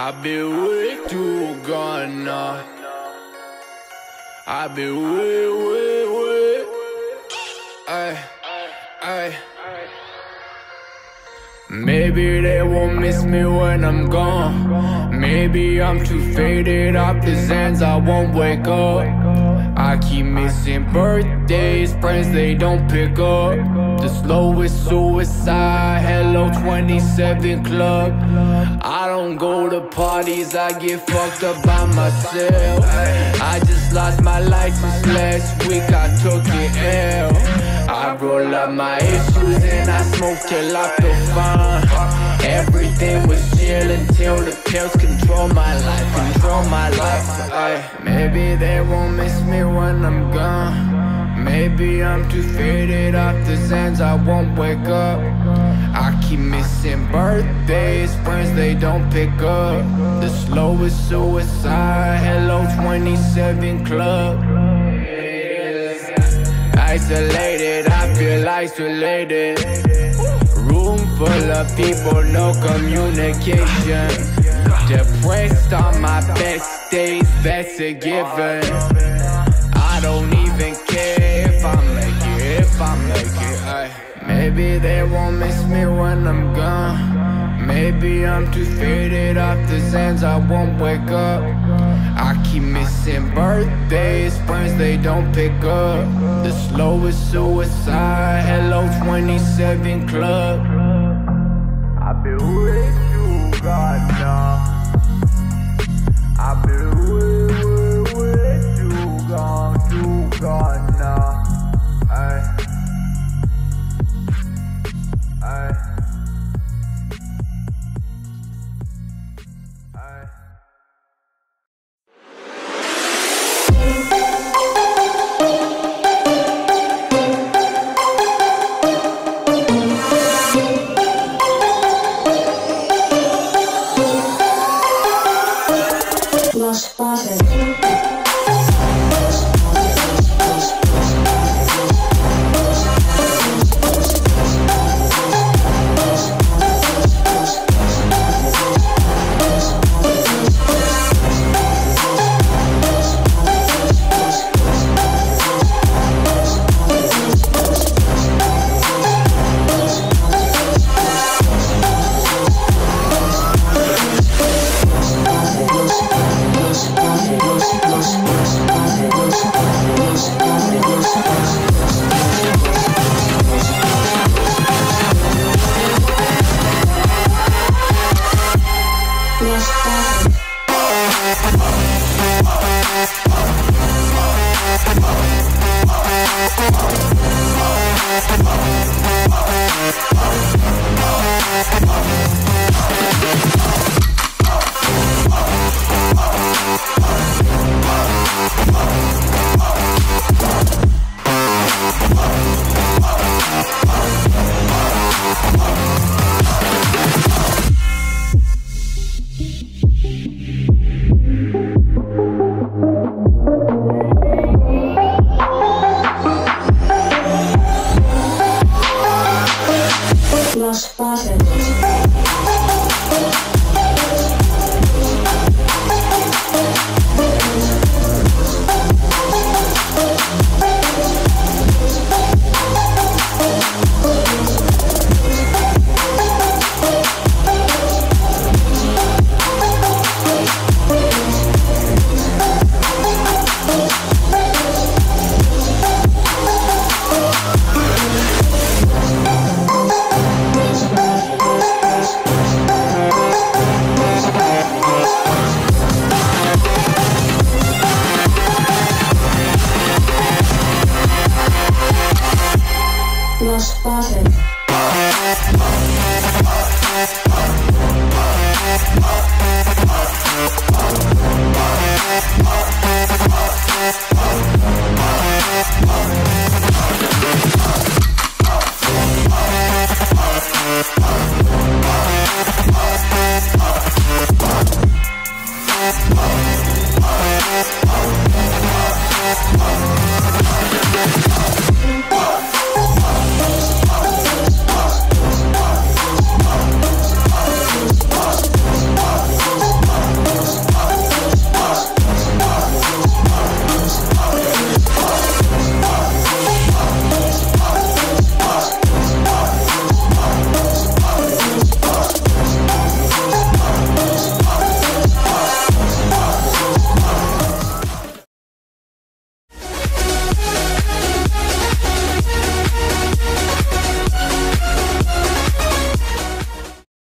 I've been way too gone now. I've been way, way, way. Ay, ay. Maybe they won't miss me when I'm gone. Maybe I'm too faded the Xans, I won't wake up. I keep missing birthdays, friends they don't pick up. The slowest suicide, hello 27 club. I don't go to parties, I get fucked up by myself. I just lost my license last week, I took it L. I roll up my issues and I smoke till I feel fine. Everything was chill until the pills control my life, control my life. Ay, maybe they won't miss me when I'm gone. Maybe I'm too faded off the Xans, I won't wake up. I keep missing birthdays, friends they don't pick up. The slowest suicide, hello 27 club. Isolated, I feel isolated. Room full of people, no communication. Depressed on my best days, that's a given. I don't even care if I make it, if I make it. Ay. Maybe they won't miss me when I'm gone. Maybe I'm too faded off the Xans, I won't wake up. I keep missing birthdays, friends they don't pick up. The slowest suicide, hello 27 club. I've been with you, God, now. Marvin. Oh falling.